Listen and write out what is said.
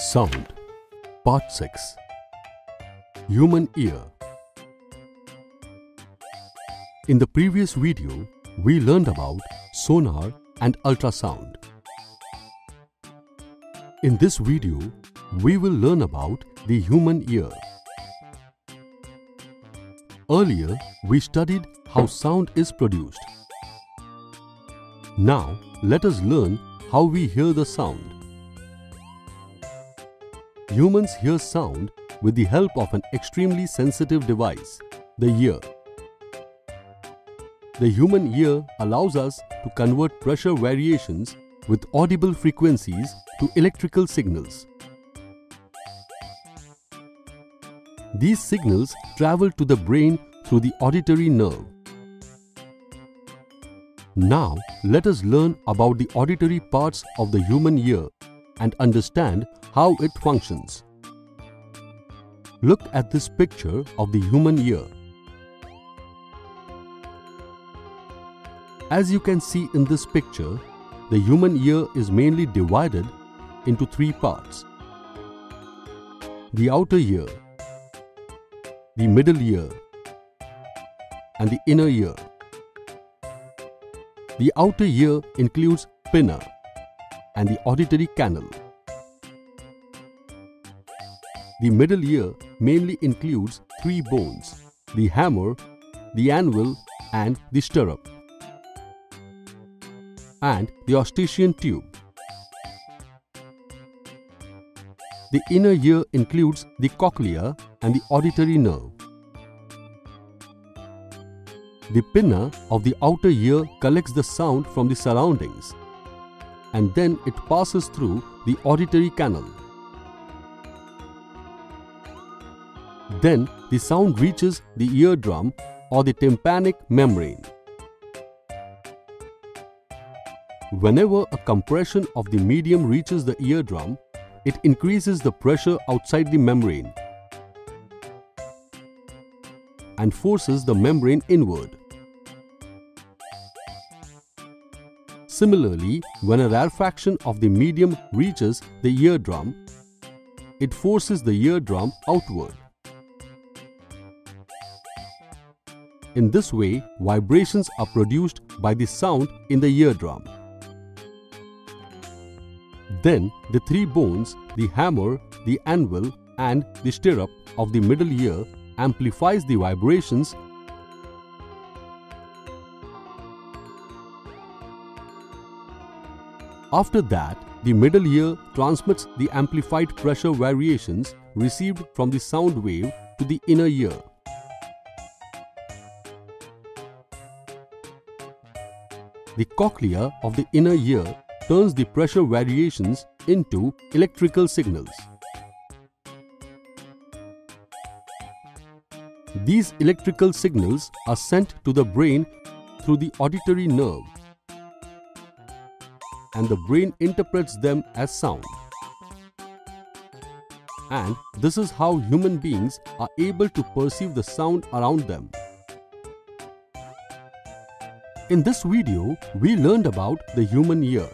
Sound Part 6 Human Ear In the previous video, we learned about sonar and ultrasound. In this video, we will learn about the human ear. Earlier, we studied how sound is produced. Now, let us learn how we hear the sound. Humans hear sound with the help of an extremely sensitive device, the ear. The human ear allows us to convert pressure variations with audible frequencies to electrical signals. These signals travel to the brain through the auditory nerve. Now, let us learn about the auditory parts of the human ear and understand how it functions. Look at this picture of the human ear. As you can see in this picture, the human ear is mainly divided into three parts. The outer ear, the middle ear, and the inner ear. The outer ear includes pinna and the auditory canal. The middle ear mainly includes three bones, the hammer, the anvil and the stirrup, and the eustachian tube. The inner ear includes the cochlea and the auditory nerve. The pinna of the outer ear collects the sound from the surroundings and then it passes through the auditory canal. Then the sound reaches the eardrum or the tympanic membrane. Whenever a compression of the medium reaches the eardrum, it increases the pressure outside the membrane and forces the membrane inward. Similarly, when a rarefaction of the medium reaches the eardrum, it forces the eardrum outward. In this way, vibrations are produced by the sound in the eardrum. Then, the three bones, the hammer, the anvil and the stirrup of the middle ear amplifies the vibrations After that, the middle ear transmits the amplified pressure variations received from the sound wave to the inner ear. The cochlea of the inner ear turns the pressure variations into electrical signals. These electrical signals are sent to the brain through the auditory nerve and the brain interprets them as sound. And this is how human beings are able to perceive the sound around them. In this video, we learned about the human ear.